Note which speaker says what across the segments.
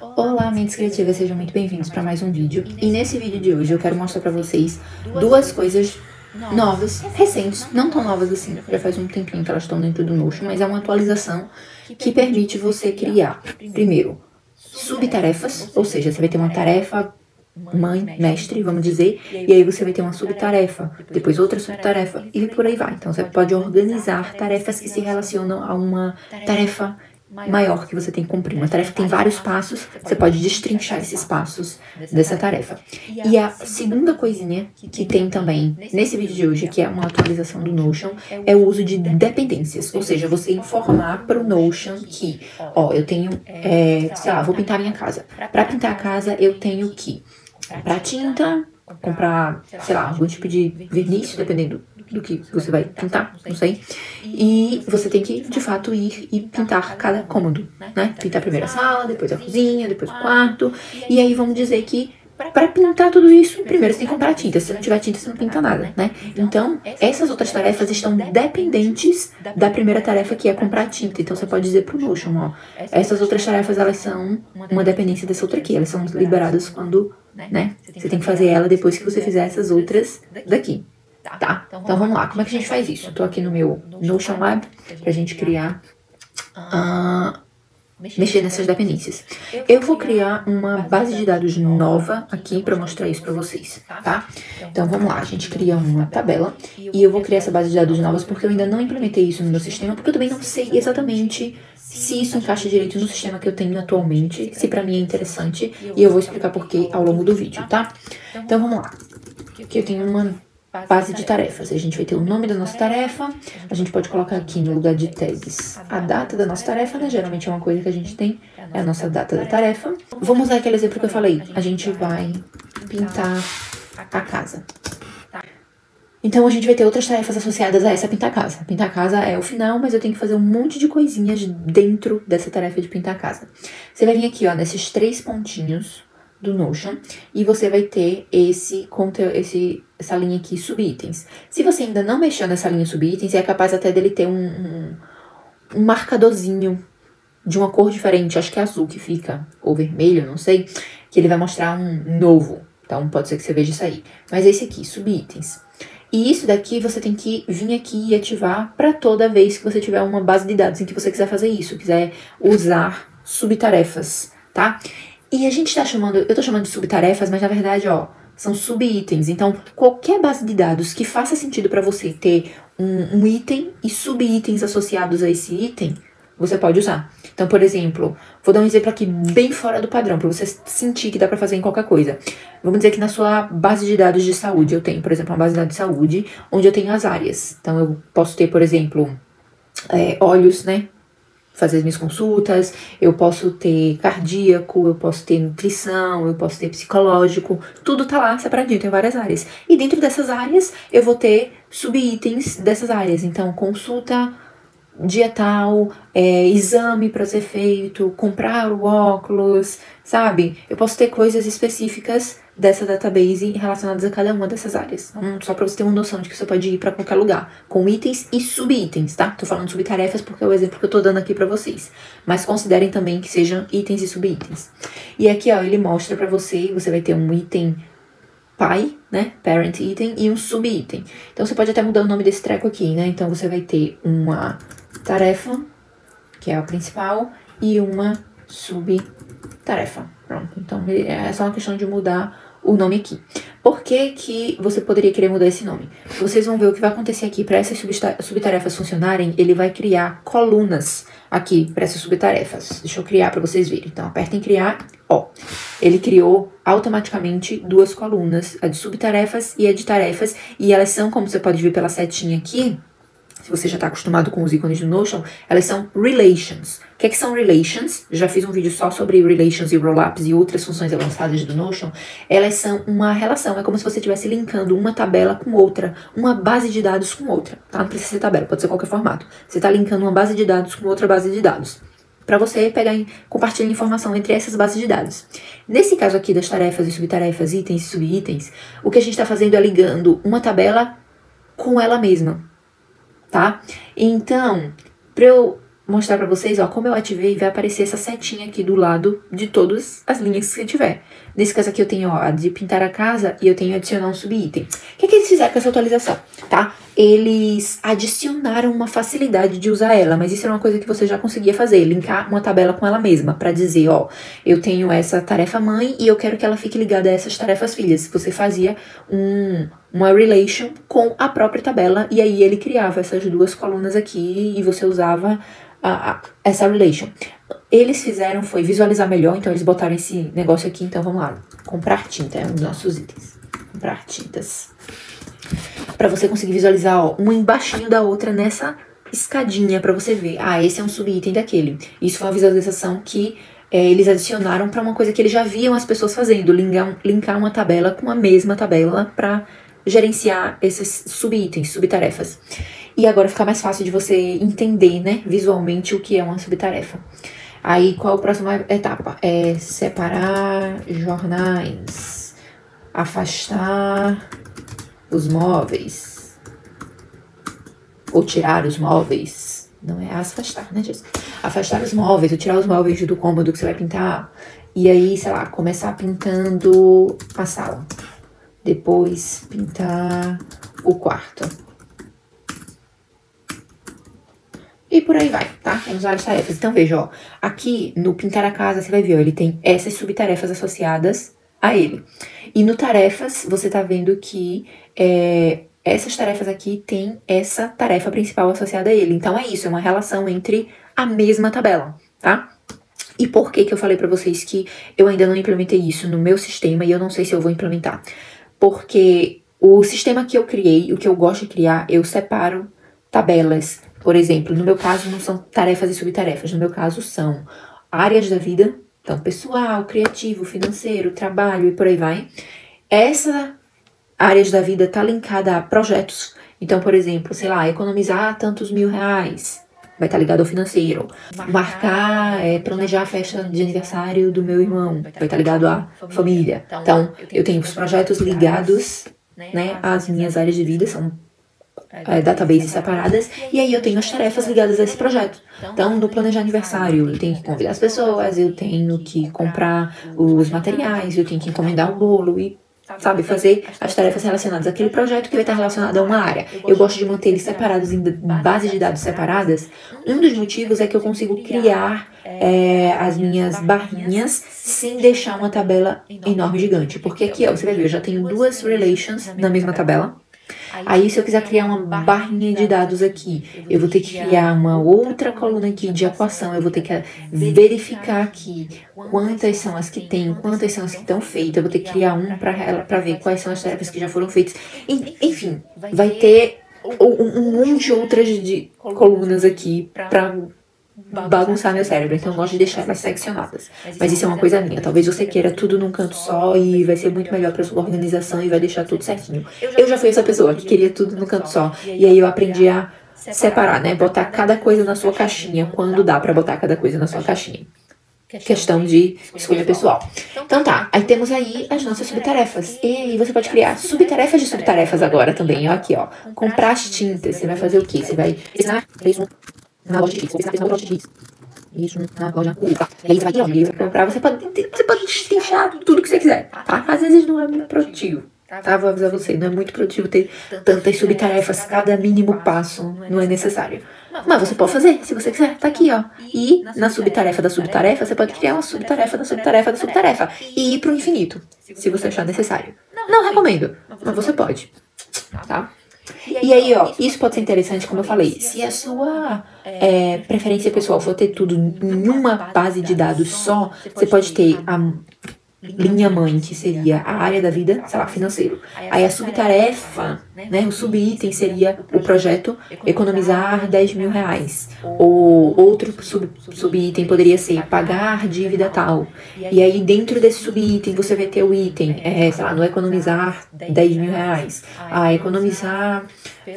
Speaker 1: Olá, mentes criativas, sejam muito bem-vindos para mais um vídeo. E nesse vídeo de hoje eu quero mostrar para vocês duas coisas novas, recentes, não tão novas assim, já faz um tempinho que elas estão dentro do Notion, mas é uma atualização que permite você criar, primeiro, subtarefas, ou seja, você vai ter uma tarefa mãe, mestre, vamos dizer, e aí você vai ter uma subtarefa, depois outra subtarefa e por aí vai. Então você pode organizar tarefas que se relacionam a uma tarefa maior que você tem que cumprir. Uma tarefa que tem vários passos, você pode destrinchar esses passos dessa tarefa. E a segunda coisinha que tem também nesse vídeo de hoje, que é uma atualização do Notion, é o uso de dependências. Ou seja, você informar para o Notion que, ó, eu tenho, é, sei lá, vou pintar minha casa. Para pintar a casa, eu tenho que para tinta, comprar, sei lá, algum tipo de verniz, dependendo do que você vai pintar, não sei. E você tem que, de fato, ir e pintar cada cômodo, né? Pintar primeiro a sala, depois a cozinha, depois o quarto. E aí vamos dizer que para pintar tudo isso, primeiro você tem que comprar tinta. Se não tiver tinta, você não pinta nada, né? Então, essas outras tarefas estão dependentes da primeira tarefa, que é comprar tinta. Então, você pode dizer pro Notion, ó, essas outras tarefas, elas são uma dependência dessa outra aqui. Elas são liberadas quando, né? Você tem que fazer ela depois que você fizer essas outras daqui. Tá? Então vamos lá, como é que a gente faz isso? Eu tô aqui no meu Notion Lab pra gente criar, uh, mexer nessas dependências. Eu vou criar uma base de dados nova aqui para mostrar isso para vocês, tá? Então vamos lá, a gente cria uma tabela e eu vou criar essa base de dados novas porque eu ainda não implementei isso no meu sistema, porque eu também não sei exatamente. se isso encaixa direito no sistema que eu tenho atualmente, se para mim é interessante, e eu vou explicar porquê ao longo do vídeo, tá? Então vamos lá. Aqui eu tenho uma base de tarefas. A gente vai ter o nome da nossa tarefa, a gente pode colocar aqui no lugar de tags a data da nossa tarefa, né? Geralmente é uma coisa que a gente tem, é a nossa data da tarefa. Vamos usar aquele exemplo que eu falei. A gente vai pintar a casa. Então a gente vai ter outras tarefas associadas a essa pintar casa. Pintar casa é o final, mas eu tenho que fazer um monte de coisinhas dentro dessa tarefa de pintar a casa. Você vai vir aqui, ó, nesses três pontinhos do Notion e você vai ter esse, esse essa linha aqui subitens. Se você ainda não mexeu nessa linha subitens, é capaz até dele ter um, um, um marcadorzinho de uma cor diferente, acho que é azul que fica, ou vermelho, não sei, que ele vai mostrar um novo. Então pode ser que você veja isso aí. Mas esse aqui, subitens. E isso daqui você tem que vir aqui e ativar para toda vez que você tiver uma base de dados em que você quiser fazer isso, quiser usar subtarefas, tá? E a gente tá chamando, eu tô chamando de subtarefas, mas na verdade, ó, são subitens. Então, qualquer base de dados que faça sentido para você ter um, um item e subitens associados a esse item, você pode usar. Então, por exemplo, vou dar um exemplo aqui bem fora do padrão, para você sentir que dá para fazer em qualquer coisa. Vamos dizer que na sua base de dados de saúde, eu tenho, por exemplo, uma base de dados de saúde, onde eu tenho as áreas. Então, eu posso ter, por exemplo, é, olhos, né? Fazer as minhas consultas, eu posso ter cardíaco, eu posso ter nutrição, eu posso ter psicológico, tudo tá lá separadinho, tem várias áreas. E dentro dessas áreas eu vou ter subitens dessas áreas, então consulta dia tal, é, exame para ser feito, comprar o óculos, sabe? Eu posso ter coisas específicas dessa database relacionadas a cada uma dessas áreas. Então, só para você ter uma noção de que você pode ir para qualquer lugar, com itens e subitens, tá? Tô falando subtarefas porque é o exemplo que eu tô dando aqui para vocês. Mas considerem também que sejam itens e subitens. E aqui, ó, ele mostra para você, você vai ter um item pai, né? Parent item e um subitem. Então você pode até mudar o nome desse treco aqui, né? Então você vai ter uma tarefa, que é a principal, e uma subtarefa. Pronto. Então é só uma questão de mudar o nome aqui. Por que, que você poderia querer mudar esse nome? Vocês vão ver o que vai acontecer aqui. Para essas subtarefas funcionarem, ele vai criar colunas aqui para essas subtarefas. Deixa eu criar para vocês verem. Então, apertem em criar. Ó, ele criou automaticamente duas colunas, a de subtarefas e a de tarefas. E elas são, como você pode ver pela setinha aqui, se você já está acostumado com os ícones do Notion, elas são relations. O que, é que são relations? Já fiz um vídeo só sobre relations e rollups e outras funções avançadas do Notion. Elas são uma relação, é como se você estivesse linkando uma tabela com outra, uma base de dados com outra, tá? Não precisa ser tabela, pode ser qualquer formato. Você está linkando uma base de dados com outra base de dados para você pegar e compartilhar informação entre essas bases de dados. Nesse caso aqui das tarefas e subtarefas, itens e subitens, o que a gente está fazendo é ligando uma tabela com ela mesma tá? Então, para eu mostrar pra vocês, ó, como eu ativei, vai aparecer essa setinha aqui do lado de todas as linhas que tiver. Nesse caso aqui eu tenho, ó, a de pintar a casa e eu tenho adicionar um subitem. O que, que eles fizeram com essa atualização, tá? Eles adicionaram uma facilidade de usar ela, mas isso era uma coisa que você já conseguia fazer, linkar uma tabela com ela mesma, para dizer, ó, eu tenho essa tarefa mãe e eu quero que ela fique ligada a essas tarefas filhas. Você fazia um, uma relation com a própria tabela e aí ele criava essas duas colunas aqui e você usava a, a, essa relation. Eles fizeram foi visualizar melhor, então eles botaram esse negócio aqui, então vamos lá. Comprar tinta é um dos nossos itens. Comprar tintas. Para você conseguir visualizar, ó, uma embaixo da outra nessa escadinha para você ver. Ah, esse é um subitem daquele. Isso foi uma visualização que é, eles adicionaram para uma coisa que eles já viam as pessoas fazendo, linkar, linkar uma tabela com a mesma tabela para gerenciar esses subitens, subtarefas. E agora fica mais fácil de você entender, né, visualmente o que é uma subtarefa. Aí, qual a próxima etapa? É separar jornais, afastar os móveis, ou tirar os móveis. Não é afastar, né, Jéssica? Afastar os móveis, ou tirar os móveis do cômodo que você vai pintar. E aí, sei lá, começar pintando a sala. Depois pintar o quarto. E por aí vai, tá? Temos várias tarefas. Então, veja, ó. Aqui no Pintar a Casa, você vai ver, ó. Ele tem essas subtarefas associadas a ele. E no Tarefas, você tá vendo que é, essas tarefas aqui tem essa tarefa principal associada a ele. Então, é isso. É uma relação entre a mesma tabela, tá? E por que que eu falei para vocês que eu ainda não implementei isso no meu sistema e eu não sei se eu vou implementar? Porque o sistema que eu criei, o que eu gosto de criar, eu separo tabelas por exemplo, no meu caso não são tarefas e subtarefas, no meu caso são áreas da vida, então pessoal, criativo, financeiro, trabalho e por aí vai. Essa áreas da vida tá linkada a projetos. Então, por exemplo, sei lá, economizar tantos mil reais, vai estar tá ligado ao financeiro. Marcar, é, planejar a festa de aniversário do meu irmão, vai estar tá ligado à família. Então, eu tenho os projetos ligados, né, às minhas áreas de vida, são é, databases separadas, e aí eu tenho as tarefas ligadas a esse projeto. Então, no planejar aniversário, eu tenho que convidar as pessoas, eu tenho que comprar os materiais, eu tenho que encomendar o bolo e sabe, fazer as tarefas relacionadas àquele projeto que vai estar relacionado a uma área. Eu gosto de manter eles separados em bases de dados separadas. Um dos motivos é que eu consigo criar é, as minhas barrinhas sem deixar uma tabela enorme gigante. Porque aqui, ó, você vai ver, eu já tenho duas relations na mesma tabela. Aí, se eu quiser criar uma barrinha de dados aqui, eu vou ter que criar uma outra coluna aqui de equação. Eu vou ter que verificar aqui quantas são as que tem, quantas são as que estão feitas. Eu vou ter que criar um para ver quais são as tarefas que já foram feitas. Enfim, vai ter um monte de outras de colunas aqui para bagunçar meu cérebro, então eu gosto de deixar elas seccionadas. Mas isso é uma coisa minha. Talvez você queira tudo num canto só e vai ser muito melhor para sua organização e vai deixar tudo certinho. Eu já fui essa pessoa que queria tudo num canto só. E aí eu aprendi a separar, né? Botar cada coisa na sua caixinha quando dá para botar cada coisa na sua caixinha. Questão de escolha pessoal. Então tá, aí temos aí as nossas subtarefas. E você pode criar subtarefas de subtarefas agora também. Ó, aqui, ó. Comprar as tintas. Você vai fazer o quê? Você vai na loja X, você na loja X. Isso, na loja tá? E aí você vai onde? Você comprar, você pode, você pode destrinchar tudo que você quiser, tá? Às vezes não é muito produtivo. Tá, vou avisar você, não é muito produtivo ter tantas subtarefas, cada mínimo passo não é necessário. Mas você pode fazer, se você quiser, tá aqui, ó. E na subtarefa da subtarefa, você pode criar uma subtarefa da subtarefa da subtarefa e ir pro infinito, se você achar necessário. Não recomendo, mas você pode, tá? E aí, ó, isso pode ser interessante, como eu falei. Se a sua é, preferência pessoal for ter tudo em uma base de dados só, você pode ter a linha mãe, que seria a área da vida, sei lá, financeiro. Aí a subtarefa, né, o subitem seria o projeto economizar 10 mil reais. Ou outro sub, subitem poderia ser pagar dívida tal. E aí dentro desse subitem você vai ter o item, é, sei lá, no economizar 10 mil reais. Ah, economizar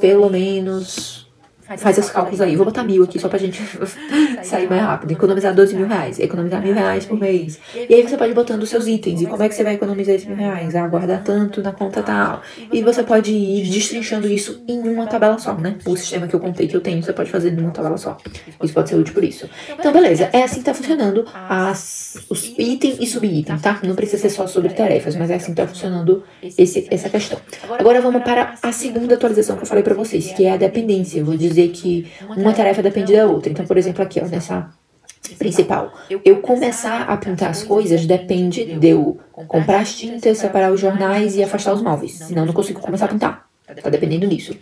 Speaker 1: pelo menos faz os cálculos aí. Eu vou botar mil aqui só pra gente sair mais rápido. Economizar 12 mil reais. Economizar mil reais por mês. E aí você pode ir botando os seus itens. E como é que você vai economizar esses mil reais? Ah, guardar tanto na conta tal. E você pode ir destrinchando isso em uma tabela só, né? O sistema que eu contei que eu tenho, você pode fazer em uma tabela só. Isso pode ser útil por isso. Então, beleza. É assim que tá funcionando as, os item e subitem, tá? Não precisa ser só sobre tarefas, mas é assim que tá funcionando esse, essa questão. Agora vamos para a segunda atualização que eu falei para vocês, que é a dependência. Eu vou dizer que uma tarefa depende da outra. Então, por exemplo, aqui, ó, nessa principal. Eu começar a pintar as coisas depende de eu comprar as tintas, separar os jornais e afastar os móveis. Senão, eu não consigo começar a pintar. Tá dependendo disso.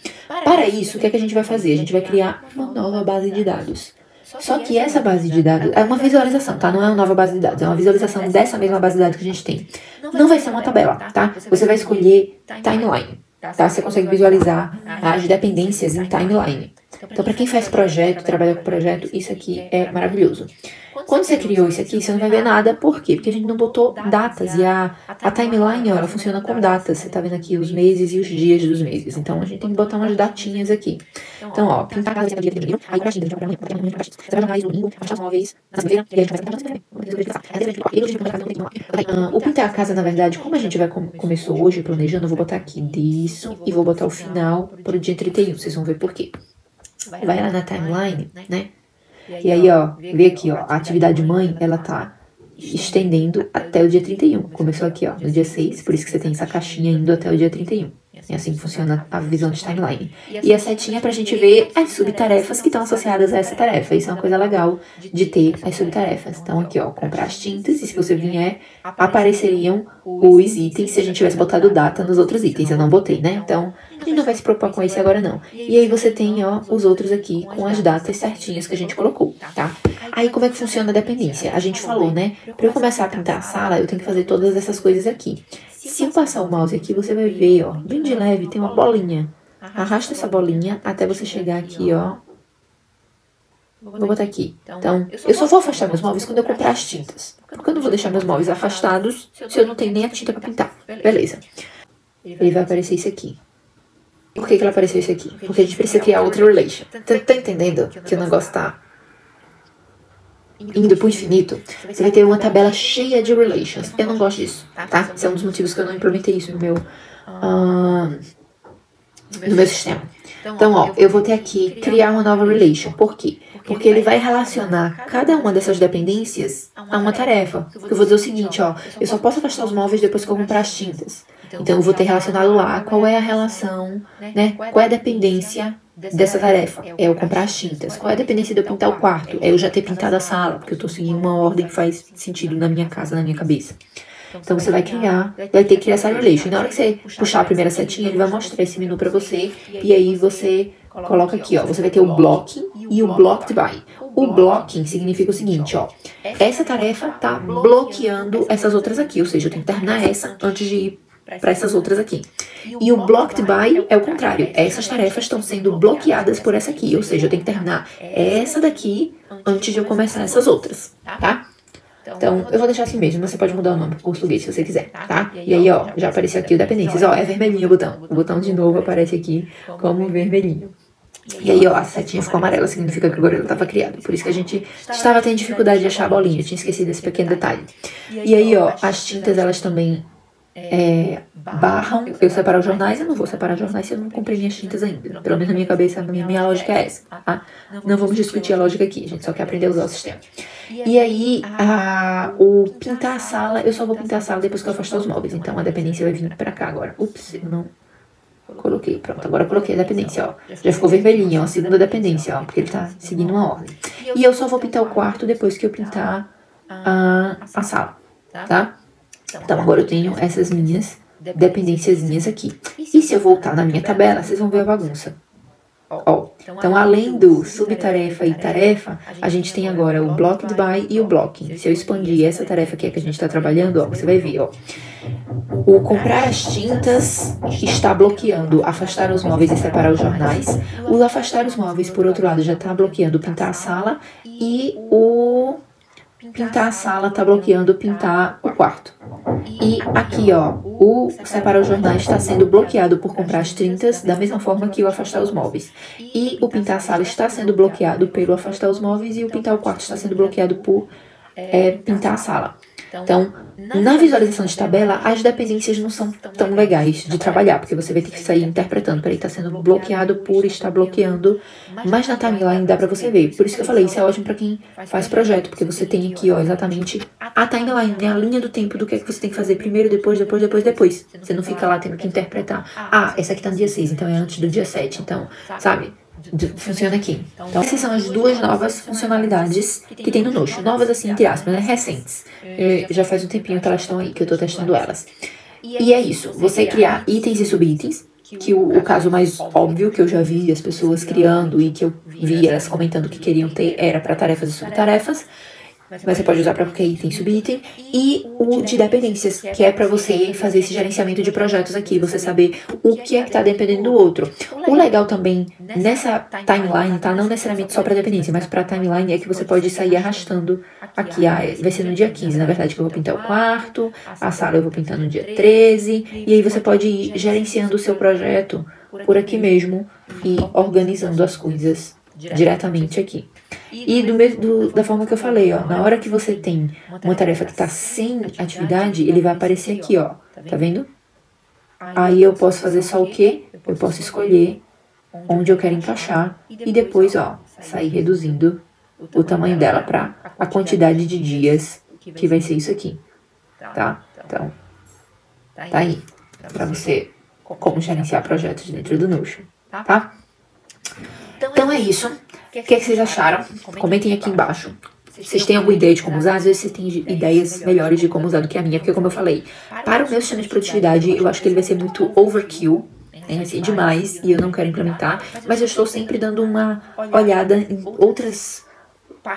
Speaker 1: Para isso, o que é que a gente vai fazer? A gente vai criar uma nova base de dados. Só que essa base de dados é uma visualização, tá? Não é uma nova base de dados, é uma visualização dessa mesma base de dados que a gente tem. Não vai ser uma tabela, tá? Você vai escolher timeline, tá? Você consegue visualizar as dependências em timeline. Então, para quem faz projeto, trabalha com projeto, isso aqui é maravilhoso. Quando você criou isso aqui, você não vai ver nada. Por quê? Porque a gente não botou datas. E a, a timeline, ó, ela funciona com datas. Você tá vendo aqui os meses e os dias dos meses. Então, a gente tem que botar umas datinhas aqui. Então, ó, pintar a casa dia 31, aí pra gente, você vai os móveis, na e O pintar a casa, na verdade, como a gente vai começou hoje planejando, eu vou botar aqui disso e vou botar o final pro dia 31. Vocês vão ver por quê. Vai lá na timeline, né? E aí, ó, vê aqui, ó, a atividade mãe, ela tá estendendo até o dia 31. Começou aqui, ó, no dia 6, por isso que você tem essa caixinha indo até o dia 31. É assim que funciona a visão de timeline. E a setinha para a gente ver as subtarefas que estão associadas a essa tarefa. Isso é uma coisa legal de ter as subtarefas. Então, aqui, ó, comprar as tintas. E se você vier, apareceriam os itens se a gente tivesse botado data nos outros itens. Eu não botei, né? Então, a gente não vai se preocupar com esse agora, não. E aí você tem, ó, os outros aqui com as datas certinhas que a gente colocou, tá? Aí, como é que funciona a dependência? A gente falou, né? Para eu começar a pintar a sala, eu tenho que fazer todas essas coisas aqui. Se eu passar o mouse aqui, você vai ver, ó, bem de leve, tem uma bolinha. Arrasta essa bolinha até você chegar aqui, ó. Vou botar aqui. Então, eu só vou afastar meus móveis quando eu comprar as tintas. Porque eu não vou deixar meus móveis afastados se eu não tenho nem a tinta pra pintar. Beleza. Ele vai aparecer isso aqui. Por que, que ele apareceu isso aqui? Porque a gente precisa criar outra relation. Tá, tá entendendo que o negócio tá indo pro infinito, você vai ter uma tabela cheia de relations. Eu não gosto disso, tá? Esse é um dos motivos que eu não implementei isso no meu, uh, no meu sistema. Então, ó, eu vou ter aqui criar uma nova relation. Por quê? Porque ele vai relacionar cada uma dessas dependências a uma tarefa. Eu vou dizer o seguinte, ó, eu só posso afastar os móveis depois que eu comprar as tintas. Então, eu vou ter relacionado lá qual é a relação, né? Qual é a dependência dessa tarefa? É eu comprar as tintas. Qual é a dependência de eu pintar o quarto? É eu já ter pintado a sala, porque eu estou seguindo uma ordem que faz sentido na minha casa, na minha cabeça. Então você vai criar, vai ter que criar essa relation. E na hora que você puxar a primeira setinha, ele vai mostrar esse menu para você. E aí você coloca aqui, ó. Você vai ter o blocking e o blocked by. O blocking significa o seguinte, ó. Essa tarefa tá bloqueando essas outras aqui. Ou seja, eu tenho que terminar essa antes de ir para essas outras aqui. E o blocked by é o contrário. Essas tarefas estão sendo bloqueadas por essa aqui. Ou seja, eu tenho que terminar essa daqui antes de eu começar essas outras, tá? Então, eu vou deixar assim mesmo, você pode mudar o nome para português se você quiser, tá? E aí, ó, já apareceu aqui o dependências. Ó, é vermelhinho o botão. O botão de novo aparece aqui como vermelhinho. E aí, ó, a setinha ficou amarela, significa que o gorila estava criado. Por isso que a gente estava tendo dificuldade de achar a bolinha. Eu tinha esquecido esse pequeno detalhe. E aí, ó, as tintas, elas também é, barram eu separar os jornais, eu não vou separar jornais se eu não comprei minhas tintas ainda. Pelo menos na minha cabeça, a minha, minha lógica é essa. Tá? Não vamos discutir a lógica aqui, a gente só quer aprender a usar o sistema. E aí, a, o pintar a sala, eu só vou pintar a sala depois que eu afastar os móveis. Então a dependência vai vir pra cá agora. Ups, eu não coloquei. Pronto, agora eu coloquei a dependência, ó. Já ficou vermelhinho, ó, a segunda dependência, ó, porque ele tá seguindo uma ordem. E eu só vou pintar o quarto depois que eu pintar a, a sala, tá? Então, agora eu tenho essas minhas dependências aqui. E se eu voltar na minha tabela, vocês vão ver a bagunça. Ó, então, além do subtarefa e tarefa, a gente tem agora o blocked by e o blocking. Se eu expandir essa tarefa aqui que a gente está trabalhando, ó, você vai ver, ó. O comprar as tintas está bloqueando afastar os móveis e separar os jornais. O afastar os móveis, por outro lado, já está bloqueando pintar a sala. E o pintar a sala está bloqueando pintar o quarto. E aqui, ó, o separar os jornais está sendo bloqueado por comprar as 30, da mesma forma que o afastar os móveis. E o pintar a sala está sendo bloqueado pelo afastar os móveis e o pintar o quarto está sendo bloqueado por é, pintar a sala. Então, na visualização de tabela, as dependências não são tão legais de trabalhar, porque você vai ter que sair interpretando. Peraí, está sendo bloqueado por estar bloqueando, mas na timeline dá para você ver. Por isso que eu falei, isso é ótimo para quem faz projeto, porque você tem aqui, ó, exatamente a timeline, né, a linha do tempo do que é que você tem que fazer primeiro, depois, depois, depois, depois. Você não fica lá tendo que interpretar. Ah, essa aqui tá no dia 6, então é antes do dia 7. Então, sabe? Funciona aqui. Então, essas são as duas novas funcionalidades que tem no Notion. Novas, assim, entre aspas, né? Recentes. Eu, já faz um tempinho que elas estão aí, que eu tô testando elas. E é isso. Você criar itens e subitens, que o, o, caso mais óbvio que eu já vi as pessoas criando e que eu vi elas comentando que queriam ter era para tarefas e subtarefas. Mas você pode usar para qualquer item, subitem. E o de dependências, que é para você fazer esse gerenciamento de projetos aqui, você saber o que é que está dependendo do outro. O legal também nessa timeline, tá? Não necessariamente só para dependência, mas para timeline é que você pode sair arrastando aqui. Ah, vai ser no dia 15, na verdade, que eu vou pintar o quarto, a sala eu vou pintar no dia 13. E aí você pode ir gerenciando o seu projeto por aqui mesmo e organizando as coisas diretamente aqui. E do, do, da forma que eu falei, ó, na hora que você tem uma tarefa que está sem atividade, ele vai aparecer aqui, ó, tá vendo? Aí eu posso fazer só o quê? Eu posso escolher onde eu quero encaixar e depois, ó, sair reduzindo o tamanho dela para a quantidade de dias que vai ser isso aqui, tá? Então, tá aí, para você como gerenciar projetos dentro do Notion, tá? Então é isso. O que, é que vocês acharam? Comentem aqui embaixo. Vocês têm alguma ideia de como usar? Às vezes vocês têm ideias melhores de como usar do que a minha, porque como eu falei, para o meu sistema de produtividade, eu acho que ele vai ser muito overkill, né? ser demais e eu não quero implementar, mas eu estou sempre dando uma olhada em outras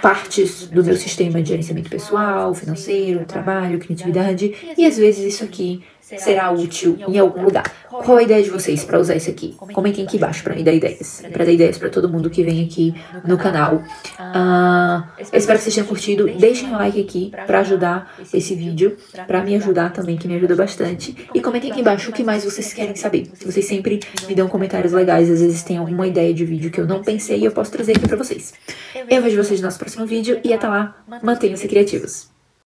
Speaker 1: partes do meu sistema de gerenciamento pessoal, financeiro, trabalho, criatividade, e às vezes isso aqui será útil em algum lugar. Qual a ideia de vocês para usar isso aqui? Comentem aqui embaixo para me dar ideias, para dar ideias para todo mundo que vem aqui no canal. Uh, eu espero que vocês tenham curtido. Deixem um like aqui para ajudar esse vídeo, para me ajudar também, que me ajuda bastante. E comentem aqui embaixo o que mais vocês querem saber. Vocês sempre me dão comentários legais, às vezes tem alguma ideia de vídeo que eu não pensei e eu posso trazer aqui para vocês. Eu vejo vocês no nosso próximo vídeo e até lá, mantenham-se criativos.